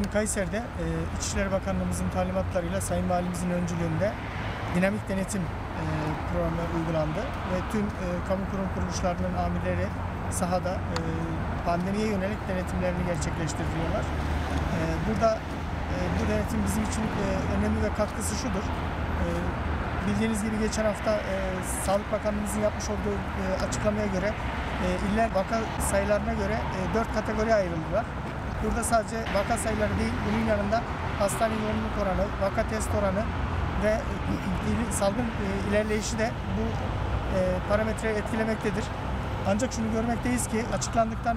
Bugün Kayseri'de e, İçişleri Bakanlığımızın talimatlarıyla Sayın Valimizin öncülüğünde dinamik denetim e, programı uygulandı ve tüm e, kamu kurum kuruluşlarının amirleri sahada e, pandemiye yönelik denetimlerini gerçekleştiriyorlar. E, burada e, bu denetim bizim için e, önemli ve katkısı şudur. E, bildiğiniz gibi geçen hafta e, Sağlık Bakanlığımızın yapmış olduğu e, açıklamaya göre e, iller vaka sayılarına göre e, 4 kategoriye ayrıldılar. Burada sadece vaka sayıları değil, bunun yanında hastane yoğunluk oranı, vaka test oranı ve salgın e, ilerleyişi de bu e, parametreyi etkilemektedir. Ancak şunu görmekteyiz ki açıklandıktan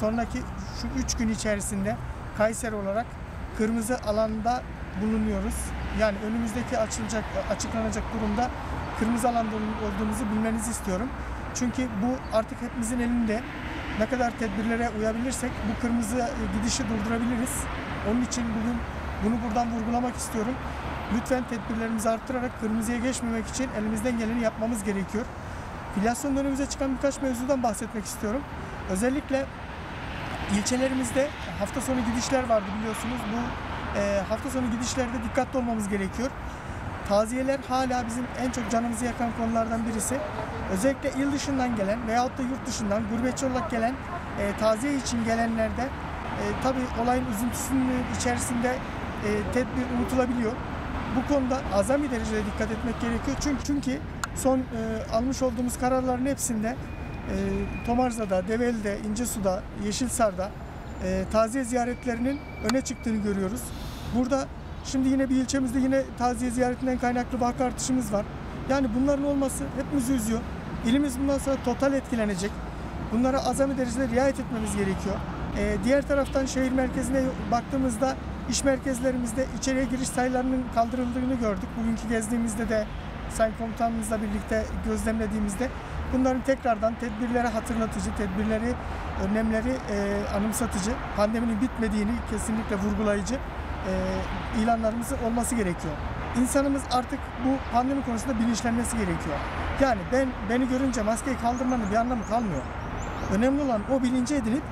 sonraki şu 3 gün içerisinde Kayseri olarak kırmızı alanda bulunuyoruz. Yani önümüzdeki açılacak açıklanacak durumda kırmızı alanda olduğumuzu bilmenizi istiyorum. Çünkü bu artık hepimizin elinde. Ne kadar tedbirlere uyabilirsek bu kırmızı e, gidişi durdurabiliriz. Onun için bugün bunu buradan vurgulamak istiyorum. Lütfen tedbirlerimizi arttırarak kırmızıya geçmemek için elimizden geleni yapmamız gerekiyor. Filyasyon önümüze çıkan birkaç mevzudan bahsetmek istiyorum. Özellikle ilçelerimizde hafta sonu gidişler vardı biliyorsunuz. Bu e, hafta sonu gidişlerde dikkatli olmamız gerekiyor. Taziyeler hala bizim en çok canımızı yakan konulardan birisi. Özellikle il dışından gelen veyahut da yurt dışından gurbetçi olarak gelen e, taziye için gelenlerde e, tabii olayın üzüntüsünün içerisinde e, tedbir unutulabiliyor. Bu konuda azami derecede dikkat etmek gerekiyor. Çünkü çünkü son e, almış olduğumuz kararların hepsinde e, Tomarza'da, Develi'de, İncesu'da, Yeşilsar'da e, taziye ziyaretlerinin öne çıktığını görüyoruz. Burada şimdi yine bir ilçemizde yine taziye ziyaretinden kaynaklı vaka artışımız var. Yani bunların olması hepimizi üzüyor. İlimiz bundan sonra total etkilenecek. Bunlara azami derecede riayet etmemiz gerekiyor. E, diğer taraftan şehir merkezine baktığımızda iş merkezlerimizde içeriye giriş sayılarının kaldırıldığını gördük. Bugünkü gezdiğimizde de Sayın Komutanımızla birlikte gözlemlediğimizde bunların tekrardan tedbirlere hatırlatıcı, tedbirleri, önlemleri e, anımsatıcı, pandeminin bitmediğini kesinlikle vurgulayıcı e, ilanlarımızın olması gerekiyor. İnsanımız artık bu pandemi konusunda bilinçlenmesi gerekiyor. Yani ben beni görünce maskeyi kaldırmanın bir anlamı kalmıyor. Önemli olan o bilinci edinip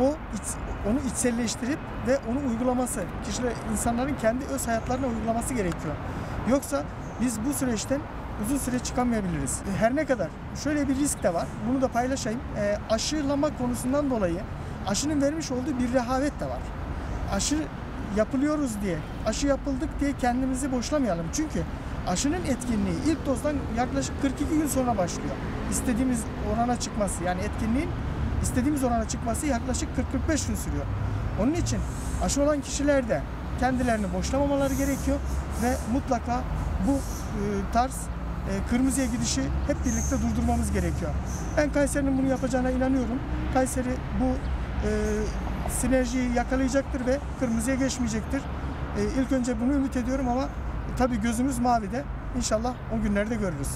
o iç- onu içselleştirip ve onu uygulaması, kişiler insanların kendi öz hayatlarına uygulaması gerekiyor. Yoksa biz bu süreçten uzun süre çıkamayabiliriz. Her ne kadar şöyle bir risk de var. Bunu da paylaşayım. E, aşılama konusundan dolayı aşının vermiş olduğu bir rehavet de var. Aşı yapılıyoruz diye, aşı yapıldık diye kendimizi boşlamayalım. Çünkü aşının etkinliği ilk dozdan yaklaşık 42 gün sonra başlıyor. İstediğimiz orana çıkması yani etkinliğin istediğimiz orana çıkması yaklaşık 40-45 gün sürüyor. Onun için aşı olan kişiler de kendilerini boşlamamaları gerekiyor ve mutlaka bu e, tarz e, kırmızıya gidişi hep birlikte durdurmamız gerekiyor. Ben Kayseri'nin bunu yapacağına inanıyorum. Kayseri bu e, sinerjiyi yakalayacaktır ve kırmızıya geçmeyecektir. E, ilk önce bunu ümit ediyorum ama tabii gözümüz mavide. İnşallah o günlerde görürüz.